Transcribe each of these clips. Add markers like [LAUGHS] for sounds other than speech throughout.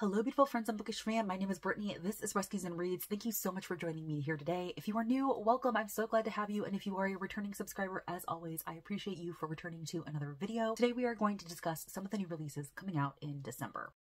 Hello, beautiful friends and bookish fan. My name is Brittany. This is Rescues and Reads. Thank you so much for joining me here today. If you are new, welcome. I'm so glad to have you. And if you are a returning subscriber, as always, I appreciate you for returning to another video. Today, we are going to discuss some of the new releases coming out in December.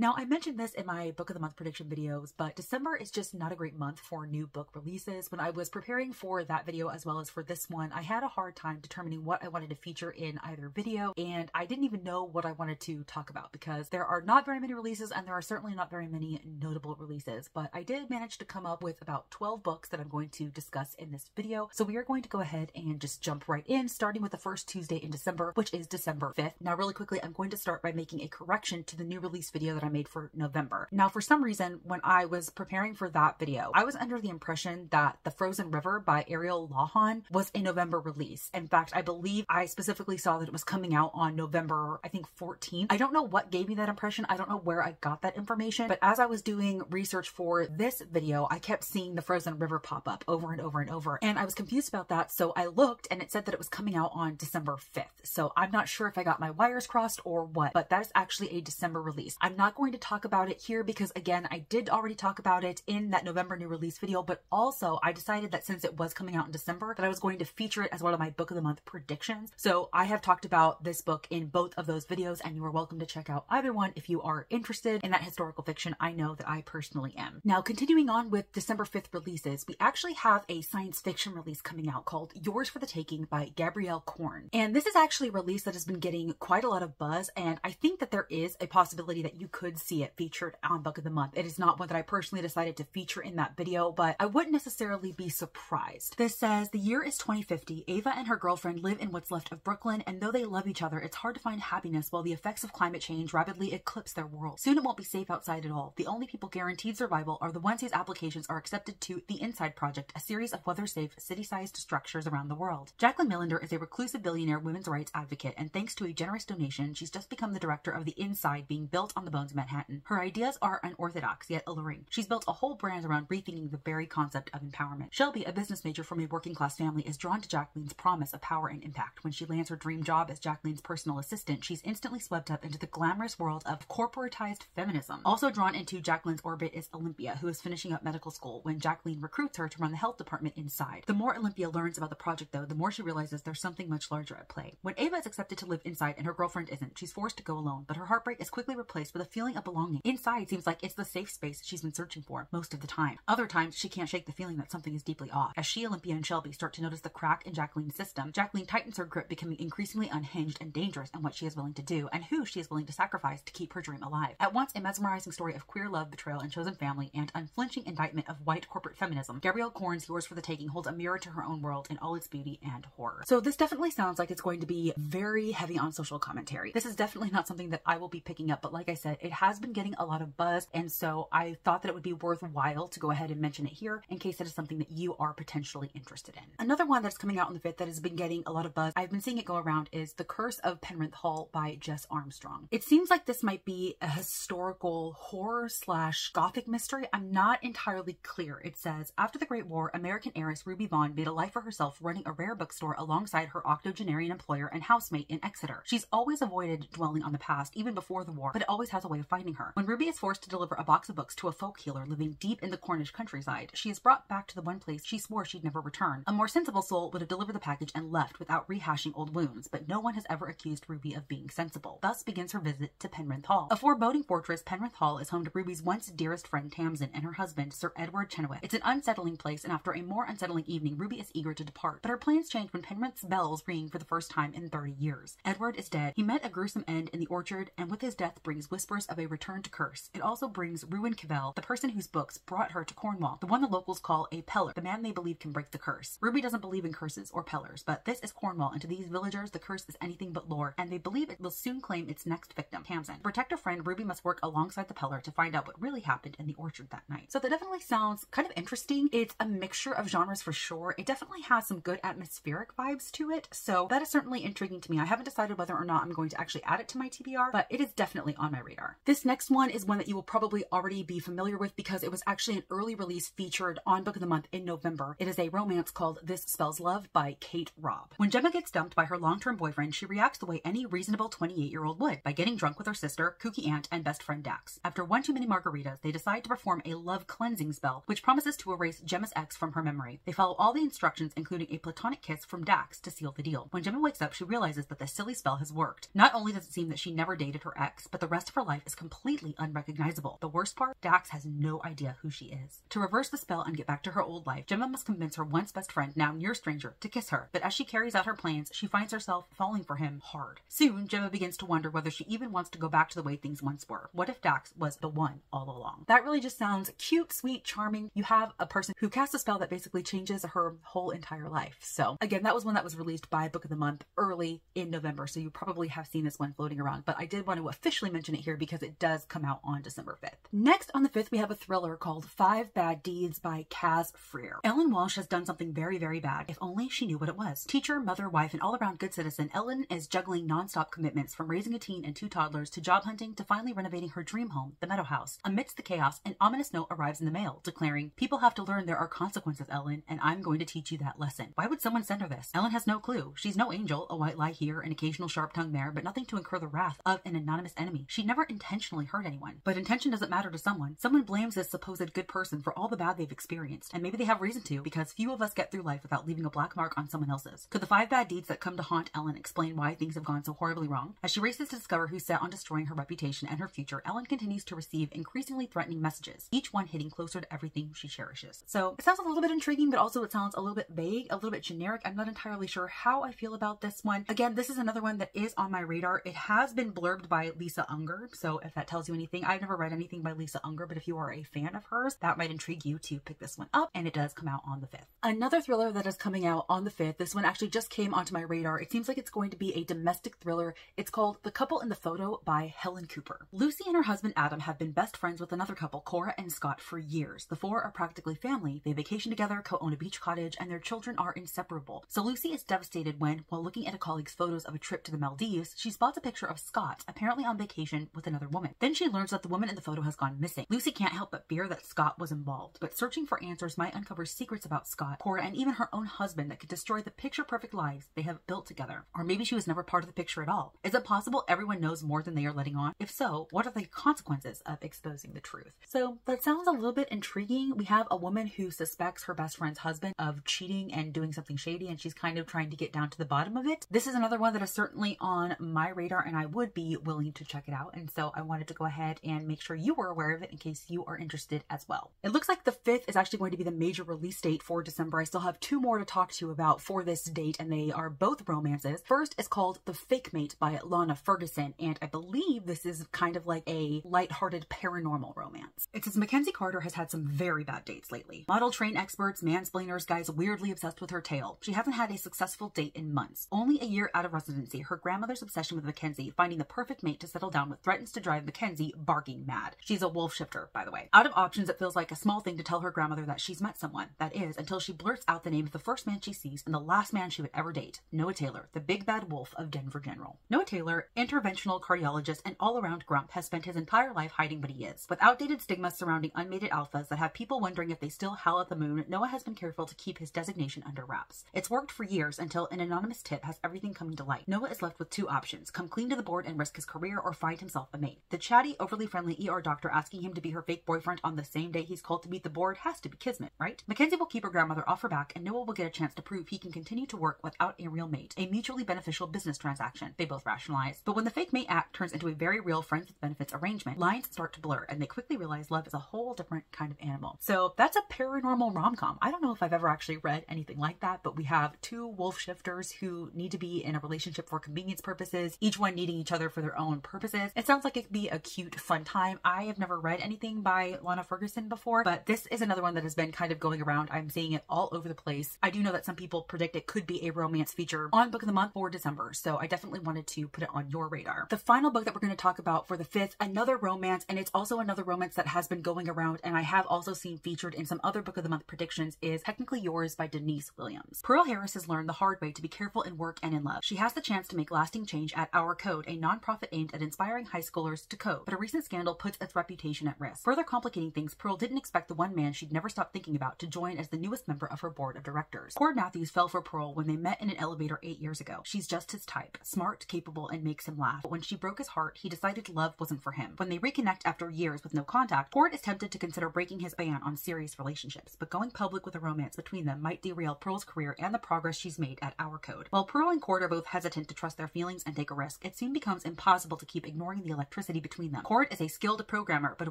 Now, I mentioned this in my book of the month prediction videos, but December is just not a great month for new book releases. When I was preparing for that video as well as for this one, I had a hard time determining what I wanted to feature in either video, and I didn't even know what I wanted to talk about because there are not very many releases and there are certainly not very many notable releases, but I did manage to come up with about 12 books that I'm going to discuss in this video. So we are going to go ahead and just jump right in, starting with the first Tuesday in December, which is December 5th. Now, really quickly, I'm going to start by making a correction to the new release video that I made for November. Now, for some reason, when I was preparing for that video, I was under the impression that The Frozen River by Ariel Lawhon was a November release. In fact, I believe I specifically saw that it was coming out on November, I think 14th. I don't know what gave me that impression. I don't know where I got that information, but as I was doing research for this video, I kept seeing The Frozen River pop up over and over and over. And I was confused about that. So I looked and it said that it was coming out on December 5th. So I'm not sure if I got my wires crossed or what, but that is actually a December release. I'm not going to talk about it here because again, I did already talk about it in that November new release video, but also I decided that since it was coming out in December that I was going to feature it as one of my book of the month predictions. So I have talked about this book in both of those videos and you are welcome to check out either one if you are interested in that historical fiction. I know that I personally am. Now, continuing on with December 5th releases, we actually have a science fiction release coming out called Yours for the Taking by Gabrielle Korn. And this is actually a release that has been getting quite a lot of buzz and I think that there is a possibility that you could see it featured on Book of the Month. It is not one that I personally decided to feature in that video, but I wouldn't necessarily be surprised. This says, the year is 2050. Ava and her girlfriend live in what's left of Brooklyn, and though they love each other, it's hard to find happiness while the effects of climate change rapidly eclipse their world. Soon it won't be safe outside at all. The only people guaranteed survival are the ones whose applications are accepted to the Inside Project, a series of weather-safe, city-sized structures around the world. Jacqueline Millender is a reclusive billionaire women's rights advocate, and thanks to a generous donation, she's just become the director of the Inside being built on the bones Manhattan. Her ideas are unorthodox yet alluring. She's built a whole brand around rethinking the very concept of empowerment. Shelby, a business major from a working class family, is drawn to Jacqueline's promise of power and impact. When she lands her dream job as Jacqueline's personal assistant, she's instantly swept up into the glamorous world of corporatized feminism. Also drawn into Jacqueline's orbit is Olympia, who is finishing up medical school when Jacqueline recruits her to run the health department inside. The more Olympia learns about the project, though, the more she realizes there's something much larger at play. When Ava is accepted to live inside and her girlfriend isn't, she's forced to go alone, but her heartbreak is quickly replaced with a feeling of belonging. Inside seems like it's the safe space she's been searching for most of the time. Other times, she can't shake the feeling that something is deeply off. As she, Olympia, and Shelby start to notice the crack in Jacqueline's system, Jacqueline tightens her grip, becoming increasingly unhinged and dangerous in what she is willing to do and who she is willing to sacrifice to keep her dream alive. At once a mesmerizing story of queer love, betrayal, and chosen family, and unflinching indictment of white corporate feminism, Gabrielle Korn's Yours for the Taking holds a mirror to her own world in all its beauty and horror. So this definitely sounds like it's going to be very heavy on social commentary. This is definitely not something that I will be picking up, but like I said, it has been getting a lot of buzz and so I thought that it would be worthwhile to go ahead and mention it here in case it is something that you are potentially interested in. Another one that's coming out on the 5th that has been getting a lot of buzz, I've been seeing it go around, is The Curse of Penryth Hall by Jess Armstrong. It seems like this might be a historical horror slash gothic mystery. I'm not entirely clear. It says, after the Great War, American heiress Ruby Vaughn made a life for herself running a rare bookstore alongside her octogenarian employer and housemate in Exeter. She's always avoided dwelling on the past, even before the war, but it always has a way of finding her. When Ruby is forced to deliver a box of books to a folk healer living deep in the Cornish countryside, she is brought back to the one place she swore she'd never return. A more sensible soul would have delivered the package and left without rehashing old wounds, but no one has ever accused Ruby of being sensible. Thus begins her visit to Penryth Hall. A foreboding fortress, Penryth Hall is home to Ruby's once dearest friend Tamsin and her husband, Sir Edward Chenoweth. It's an unsettling place, and after a more unsettling evening, Ruby is eager to depart. But her plans change when Penryth's bells ring for the first time in 30 years. Edward is dead. He met a gruesome end in the orchard, and with his death brings whispers of a return to curse. It also brings Rain Cavell, the person whose books brought her to Cornwall, the one the locals call a peller, the man they believe can break the curse. Ruby doesn't believe in curses or pellers, but this is Cornwall, and to these villagers, the curse is anything but lore, and they believe it will soon claim its next victim, Tamsin. To protect her friend, Ruby must work alongside the peller to find out what really happened in the orchard that night. So that definitely sounds kind of interesting. It's a mixture of genres for sure. It definitely has some good atmospheric vibes to it, so that is certainly intriguing to me. I haven't decided whether or not I'm going to actually add it to my TBR, but it is definitely on my radar. This next one is one that you will probably already be familiar with because it was actually an early release featured on Book of the Month in November. It is a romance called This Spells Love by Kate Robb. When Gemma gets dumped by her long term boyfriend, she reacts the way any reasonable 28 year old would by getting drunk with her sister, kooky aunt, and best friend Dax. After one too many margaritas, they decide to perform a love cleansing spell, which promises to erase Gemma's ex from her memory. They follow all the instructions, including a platonic kiss from Dax, to seal the deal. When Gemma wakes up, she realizes that the silly spell has worked. Not only does it seem that she never dated her ex, but the rest of her life is completely unrecognizable. The worst part, Dax has no idea who she is. To reverse the spell and get back to her old life, Gemma must convince her once best friend, now near stranger, to kiss her. But as she carries out her plans, she finds herself falling for him hard. Soon, Gemma begins to wonder whether she even wants to go back to the way things once were. What if Dax was the one all along? That really just sounds cute, sweet, charming. You have a person who casts a spell that basically changes her whole entire life. So again, that was one that was released by Book of the Month early in November. So you probably have seen this one floating around, but I did want to officially mention it here because it does come out on December 5th. Next on the 5th, we have a thriller called Five Bad Deeds by Caz Frear. Ellen Walsh has done something very, very bad. If only she knew what it was. Teacher, mother, wife, and all around good citizen, Ellen is juggling nonstop commitments from raising a teen and two toddlers to job hunting to finally renovating her dream home, the Meadow House. Amidst the chaos, an ominous note arrives in the mail declaring, People have to learn there are consequences, Ellen, and I'm going to teach you that lesson. Why would someone send her this? Ellen has no clue. She's no angel, a white lie here, an occasional sharp tongue there, but nothing to incur the wrath of an anonymous enemy. She never intentionally hurt anyone. But intention doesn't matter to someone. Someone blames this supposed good person for all the bad they've experienced, and maybe they have reason to, because few of us get through life without leaving a black mark on someone else's. Could the five bad deeds that come to haunt Ellen explain why things have gone so horribly wrong? As she races to discover who's set on destroying her reputation and her future, Ellen continues to receive increasingly threatening messages, each one hitting closer to everything she cherishes. So it sounds a little bit intriguing, but also it sounds a little bit vague, a little bit generic. I'm not entirely sure how I feel about this one. Again, this is another one that is on my radar. It has been blurbed by Lisa Unger, so if that tells you anything, I've never read anything by Lisa Unger, but if you are a fan of hers, that might intrigue you to pick this one up, and it does come out on the 5th. Another thriller that is coming out on the 5th, this one actually just came onto my radar. It seems like it's going to be a domestic thriller. It's called The Couple in the Photo by Helen Cooper. Lucy and her husband Adam have been best friends with another couple, Cora and Scott, for years. The four are practically family. They vacation together, co-own a beach cottage, and their children are inseparable. So Lucy is devastated when, while looking at a colleague's photos of a trip to the Maldives, she spots a picture of Scott, apparently on vacation with another woman. Then she learns that the woman in the photo has gone missing. Lucy can't help but fear that Scott was involved, but searching for answers might uncover secrets about Scott, Cora, and even her own husband that could destroy the picture-perfect lives they have built together. Or maybe she was never part of the picture at all. Is it possible everyone knows more than they are letting on? If so, what are the consequences of exposing the truth? So that sounds a little bit intriguing. We have a woman who suspects her best friend's husband of cheating and doing something shady, and she's kind of trying to get down to the bottom of it. This is another one that is certainly on my radar, and I would be willing to check it out. And so I wanted to go ahead and make sure you were aware of it in case you are interested as well. It looks like the 5th is actually going to be the major release date for December. I still have two more to talk to you about for this date, and they are both romances. First is called The Fake Mate by Lana Ferguson, and I believe this is kind of like a light-hearted paranormal romance. It says Mackenzie Carter has had some very bad dates lately. Model train experts, mansplainers, guys weirdly obsessed with her tail. She hasn't had a successful date in months. Only a year out of residency, her grandmother's obsession with Mackenzie, finding the perfect mate to settle down with, threatens to drive Mackenzie barking mad. She's a wolf shifter, by the way. Out of options, it feels like a small thing to tell her grandmother that she's met someone. That is, until she blurts out the name of the first man she sees and the last man she would ever date, Noah Taylor, the big bad wolf of Denver General. Noah Taylor, interventional cardiologist and all-around grump, has spent his entire life hiding what he is. With outdated stigmas surrounding unmated alphas that have people wondering if they still howl at the moon, Noah has been careful to keep his designation under wraps. It's worked for years until an anonymous tip has everything coming to light. Noah is left with two options, come clean to the board and risk his career or find himself a The chatty, overly friendly ER doctor asking him to be her fake boyfriend on the same day he's called to meet the board has to be kismet, right? Mackenzie will keep her grandmother off her back and Noah will get a chance to prove he can continue to work without a real mate, a mutually beneficial business transaction, they both rationalize. But when the fake mate act turns into a very real friends with benefits arrangement, lines start to blur and they quickly realize love is a whole different kind of animal. So that's a paranormal rom-com. I don't know if I've ever actually read anything like that, but we have two wolf shifters who need to be in a relationship for convenience purposes, each one needing each other for their own purposes. It sounds like could be a cute, fun time. I have never read anything by Lana Ferguson before, but this is another one that has been kind of going around. I'm seeing it all over the place. I do know that some people predict it could be a romance feature on Book of the Month for December, so I definitely wanted to put it on your radar. The final book that we're going to talk about for the 5th, another romance, and it's also another romance that has been going around and I have also seen featured in some other Book of the Month predictions is Technically Yours by Denise Williams. Pearl Harris has learned the hard way to be careful in work and in love. She has the chance to make lasting change at Our Code, a nonprofit aimed at inspiring high schoolers to code, but a recent scandal puts its reputation at risk. Further complicating things, Pearl didn't expect the one man she'd never stopped thinking about to join as the newest member of her board of directors. Cord Matthews fell for Pearl when they met in an elevator eight years ago. She's just his type, smart, capable, and makes him laugh. But when she broke his heart, he decided love wasn't for him. When they reconnect after years with no contact, Cord is tempted to consider breaking his ban on serious relationships, but going public with a romance between them might derail Pearl's career and the progress she's made at Our Code. While Pearl and Cord are both hesitant to trust their feelings and take a risk, it soon becomes impossible to keep ignoring the electricity between them. Cord is a skilled programmer, but a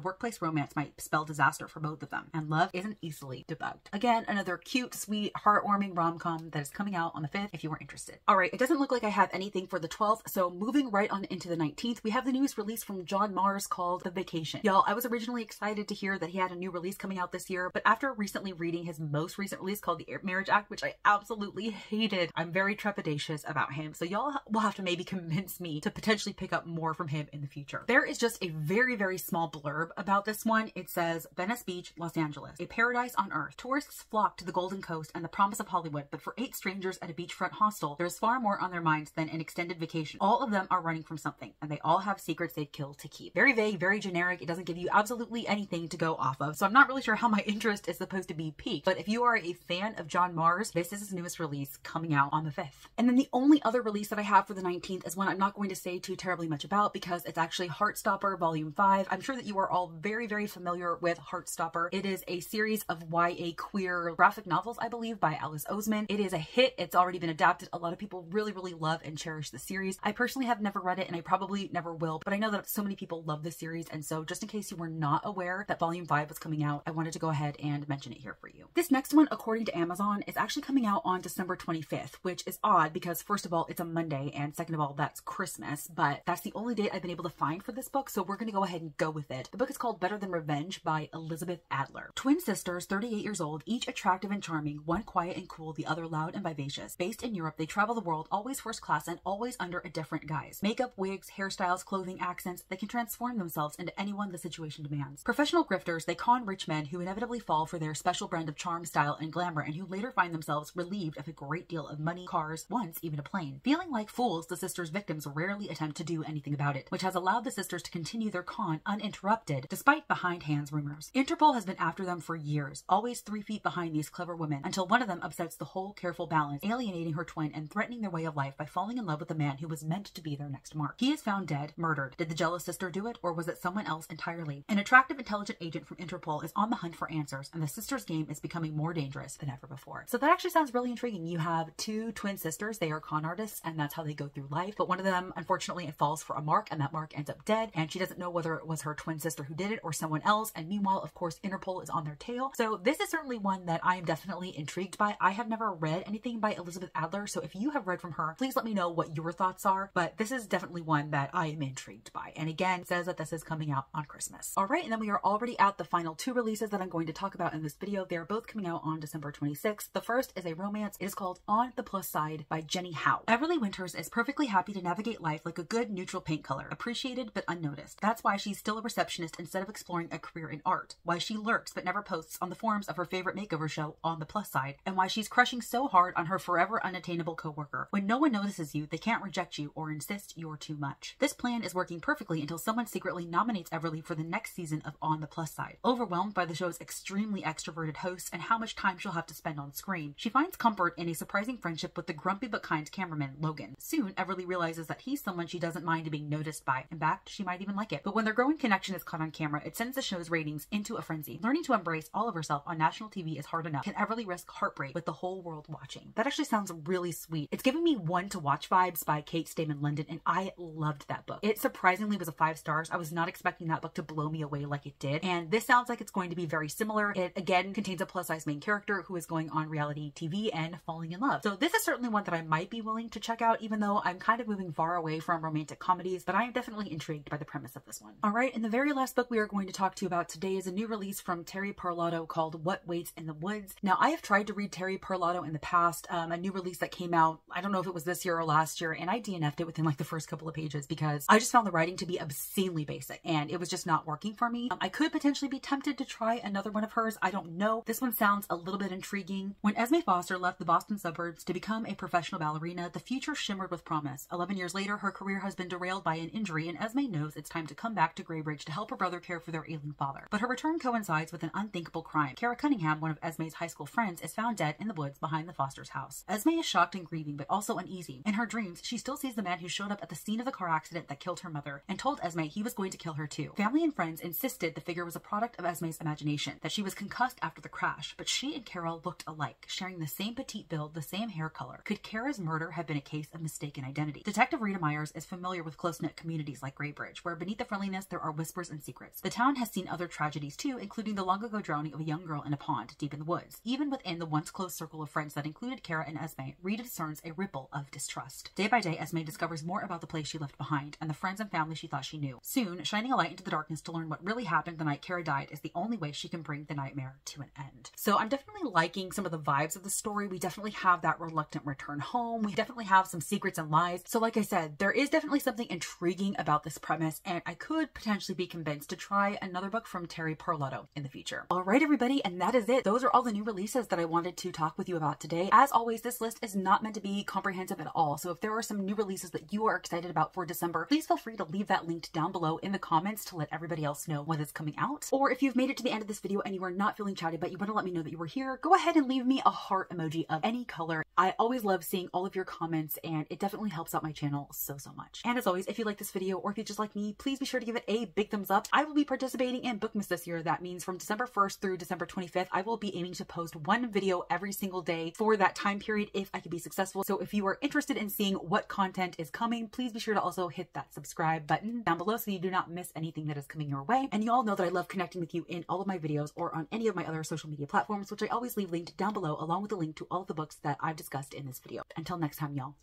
workplace romance might spell disaster for both of them, and love isn't easily debugged. Again, another cute, sweet, heartwarming rom-com that is coming out on the 5th if you are interested. All right, it doesn't look like I have anything for the 12th, so moving right on into the 19th, we have the newest release from John Marrs called The Vacation. Y'all, I was originally excited to hear that he had a new release coming out this year, but after recently reading his most recent release called The Marriage Act, which I absolutely hated, I'm very trepidatious about him. So y'all will have to maybe convince me to potentially pick up more from him in the future. There is just a very, very small blurb about this one. It says Venice Beach, Los Angeles, a paradise on earth. Tourists flock to the Golden Coast and the promise of Hollywood, but for eight strangers at a beachfront hostel, there's far more on their minds than an extended vacation. All of them are running from something, and they all have secrets they'd kill to keep. Very vague, very generic. It doesn't give you absolutely anything to go off of. So I'm not really sure how my [LAUGHS] interest is supposed to be piqued. But if you are a fan of John Marrs, this is his newest release coming out on the 5th. And then the only other release that I have for the 19th is one I'm not going to say too terribly much about because it's actually Heartstopper Volume 5. I'm sure that you are all very, very familiar with Heartstopper. It is a series of YA queer graphic novels, I believe, by Alice Oseman. It is a hit. It's already been adapted. A lot of people really, really love and cherish the series. I personally have never read it and I probably never will, but I know that so many people love the series. And so just in case you were not aware that Volume 5 was coming out, I wanted to go ahead and mention it here for you. This next one, according to Amazon, is actually coming out on December 25th, which is odd because first of all, it's a Monday and second of all, that's Christmas, but that's the only date I've been able to find for this book. So we're going to go ahead and go with it. The book is called Better Than Revenge by Elizabeth Adler. Twin sisters, 38 years old, each attractive and charming, one quiet and cool, the other loud and vivacious. Based in Europe, they travel the world always first class and always under a different guise. Makeup, wigs, hairstyles, clothing, accents, they can transform themselves into anyone the situation demands. Professional grifters, they con rich men who inevitably fall for their special brand of charm, style, and glamour and who later find themselves relieved of a great deal of money, cars, once even a plane. Feeling like fools, the sisters' victims rarely attempt to do anything about it, which has allowed the sisters to continue their con uninterrupted despite behind hands rumors. Interpol has been after them for years, always three feet behind these clever women, until one of them upsets the whole careful balance, alienating her twin and threatening their way of life by falling in love with a man who was meant to be their next mark. He is found dead, murdered. Did the jealous sister do it, or was it someone else entirely? An attractive, intelligent agent from Interpol is on the hunt for answers, and the sisters' game is becoming more dangerous than ever before. So that actually sounds really intriguing. You have two twin sisters, they are con artists, and that's how they go through life. But one of them, unfortunately, falls for a mark, and that mark ends up dead, and she doesn't know whether it was her twin sister who did it or someone else. And meanwhile, of course, Interpol is on their tail. So this is certainly one that I am definitely intrigued by. I have never read anything by Elizabeth Adler, so if you have read from her, please let me know what your thoughts are. But this is definitely one that I am intrigued by. And again, says that this is coming out on Christmas. All right, and then we are already at the final two releases that I'm going to talk about in this video. They're both coming out on December 26th. The first is a romance. It is called On the Plus Side by Jenny Howe. Everly Winters is perfectly happy to navigate life like a good neutral paint color, but unnoticed. That's why she's still a receptionist instead of exploring a career in art. Why she lurks but never posts on the forums of her favorite makeover show, On the Plus Side, and why she's crushing so hard on her forever unattainable coworker. When no one notices you, they can't reject you or insist you're too much. This plan is working perfectly until someone secretly nominates Everly for the next season of On the Plus Side. Overwhelmed by the show's extremely extroverted hosts and how much time she'll have to spend on screen, she finds comfort in a surprising friendship with the grumpy but kind cameraman, Logan. Soon, Everly realizes that he's someone she doesn't mind being noticed by. In fact, she might even like it. But when their growing connection is caught on camera, it sends the show's ratings into a frenzy. Learning to embrace all of herself on national TV is hard enough. Can Everly risk heartbreak with the whole world watching? That actually sounds really sweet. It's giving me one to watch vibes by Kate Stayman London, and I loved that book. It surprisingly was a five stars. I was not expecting that book to blow me away like it did. And this sounds like it's going to be very similar. It again contains a plus size main character who is going on reality TV and falling in love. So this is certainly one that I might be willing to check out, even though I'm kind of moving far away from romantic comedies, but I am definitely intrigued by the premise of this one. All right, and the very last book we are going to talk to you about today is a new release from Terri Parlato called What Waits in the Woods. Now, I have tried to read Terri Parlato in the past, um, a new release that came out, I don't know if it was this year or last year, and I DNF'd it within like the first couple of pages because I just found the writing to be obscenely basic and it was just not working for me. Um, I could potentially be tempted to try another one of hers. I don't know. This one sounds a little bit intriguing. When Esme Foster left the Boston suburbs to become a professional ballerina, the future shimmered with promise. 11 years later, her career has been derailed by an injury and Esme knows it's time to come back to Greybridge to help her brother care for their ailing father. But her return coincides with an unthinkable crime. Kara Cunningham, one of Esme's high school friends, is found dead in the woods behind the Foster's house. Esme is shocked and grieving, but also uneasy. In her dreams, she still sees the man who showed up at the scene of the car accident that killed her mother and told Esme he was going to kill her too. Family and friends insisted the figure was a product of Esme's imagination, that she was concussed after the crash, but she and Kara looked alike, sharing the same petite build, the same hair color. Could Kara's murder have been a case of mistaken identity? Detective Rita Myers is familiar with close-knit communities like Greybridge, where beneath the friendliness there are whispers and secrets. The town has seen other tragedies too, including the long ago drowning of a young girl in a pond deep in the woods. Even within the once close circle of friends that included Kara and Esme, Rita discerns a ripple of distrust. Day by day, Esme discovers more about the place she left behind and the friends and family she thought she knew. Soon, shining a light into the darkness to learn what really happened the night Kara died is the only way she can bring the nightmare to an end. So I'm definitely liking some of the vibes of the story. We definitely have that reluctant return home. We definitely have some secrets and lies. So like I said, there is definitely something intriguing about this premise and I could potentially be convinced to try another book from Terri Parlato in the future. All right, everybody, and that is it. Those are all the new releases that I wanted to talk with you about today. As always, this list is not meant to be comprehensive at all. So if there are some new releases that you are excited about for December, please feel free to leave that linked down below in the comments to let everybody else know when it's coming out. Or if you've made it to the end of this video and you are not feeling chatty, but you want to let me know that you were here, go ahead and leave me a heart emoji of any color. I always love seeing all of your comments and it definitely helps out my channel so, so much. And as always, if you like this video or if you just like me, please be sure to give it a big thumbs up. I will be participating in Bookmas this year. That means from December 1st through December 25th, I will be aiming to post one video every single day for that time period if I could be successful. So if you are interested in seeing what content is coming, please be sure to also hit that subscribe button down below so you do not miss anything that is coming your way. And you all know that I love connecting with you in all of my videos or on any of my other social media platforms, which I always leave linked down below along with a link to all the books that I've discussed in this video. Until next time, y'all.